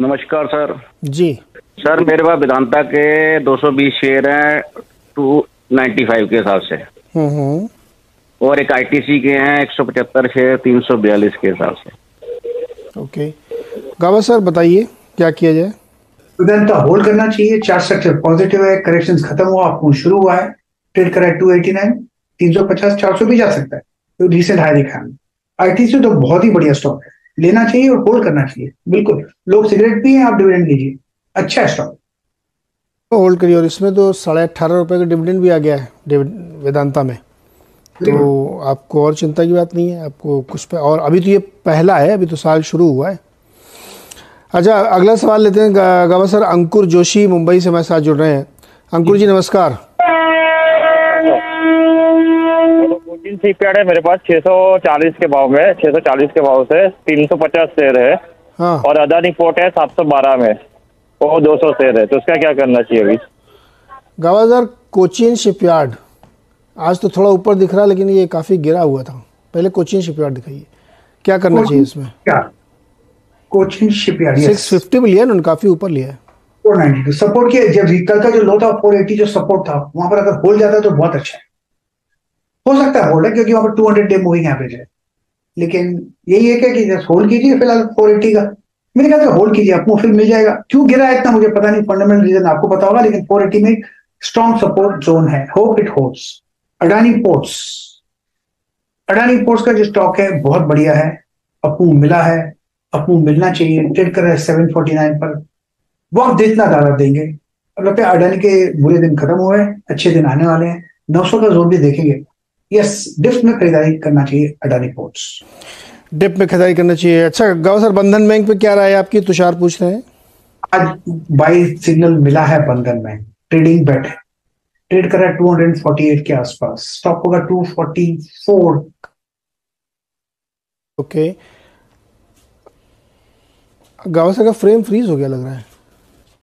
नमस्कार सर। जी। सर मेरे पास वेदांता के 220 शेयर हैं 295 के हिसाब से। हम्म हम्म। और एक आईटीसी के हैं 175 शेयर 342 के हिसाब से। ओके। गावा सर बताइए क्या किया जाए? वेदांता होल्ड करना चाहिए चार्ट स्ट्रक्चर पॉजिटिव है करेक्शन खत्म हुआ आपको शुरू हुआ है ट्रेड करा है टू एटी नाइन तीन सौ पचास चार सौ भी जा सकता है तो रिसेंट हाई दिखा। आईटीसी तो बहुत ही बढ़िया स्टॉक है। लेना चाहिए और होल्ड करना चाहिए। बिल्कुल। लोग सिगरेट पिए आप डिविडेंड लीजिए। अच्छा स्टॉक होल्ड करिए और इसमें तो साढ़े अट्ठारह रुपये का डिविडेंड भी आ गया है वेदांता में। तो आपको और चिंता की बात नहीं है आपको कुछ पे और अभी तो ये पहला है अभी तो साल शुरू हुआ है। अच्छा अगला सवाल लेते हैं गावा सर अंकुर जोशी मुंबई से हमारे साथ जुड़ रहे हैं। अंकुर जी नमस्कार। कोचिन सीपीआर है मेरे पास 640 के भाव में 640 के भाव से 350 शेयर है। हाँ। और अदानी पोर्ट है 712 में वो 200 शेयर है। तो उसका क्या करना चाहिए अभी? गावा सर कोचिन शिपयार्ड। आज तो थोड़ा ऊपर दिख रहा है लेकिन ये काफ़ी गिरा हुआ था। पहले कोचिन शिपयार्ड दिखाइए। क्या करना चाहिए इसमें? कोचिन शिपयार्ड सिक्स फिफ्टी में लिया ना काफ़ी ऊपर लिया है। सपोर्ट किया जब कल का जो लो था फोर एटी जो सपोर्ट था वहाँ पर अगर होल्ड जाता है तो बहुत अच्छा है। हो सकता है होल्ड है, क्योंकि वहाँ पर two hundred day moving average है। लेकिन यही एक है कि जस्ट होल्ड कीजिए फ़िलहाल फोर एटी का। मेरे ख्याल से होल्ड कीजिए, आपको फिर मिल जाएगा। क्यों गिरा है इतना, मुझे पता नहीं फंडामेंटल रीजन आपको पता होगा, लेकिन फोर एटी में स्ट्रॉन्ग सपोर्ट जोन है। Hope it holds Adani ports Adani ports का जो स्टॉक है, बहुत बढ़िया है। अपू मिला है। अपू मिलना चाहिए। ट्रेड कर रहा है सेवन फोर्टी नाइन पर। वक्त जितना ज़्यादा देंगे। अब लगता है अडानी के बुरे दिन खत्म हुए अच्छे दिन आने वाले हैं। 900 का जोन भी देखेंगे। यस डिफ्ट में खरीदारी करना चाहिए अडानी पोर्ट्स डिप में खरीदारी करना चाहिए। अच्छा गावा सर बंधन बैंक पे क्या राय है आपकी? तुषार पूछ रहे हैं। आज बाई सिग्नल मिला है बंधन बैंक। ट्रेडिंग बेट है। ट्रेड कर रहा है 248 के आसपास। स्टॉप होगा 244 ओके गावा सर का फ्रेम फ्रीज हो गया लग रहा है।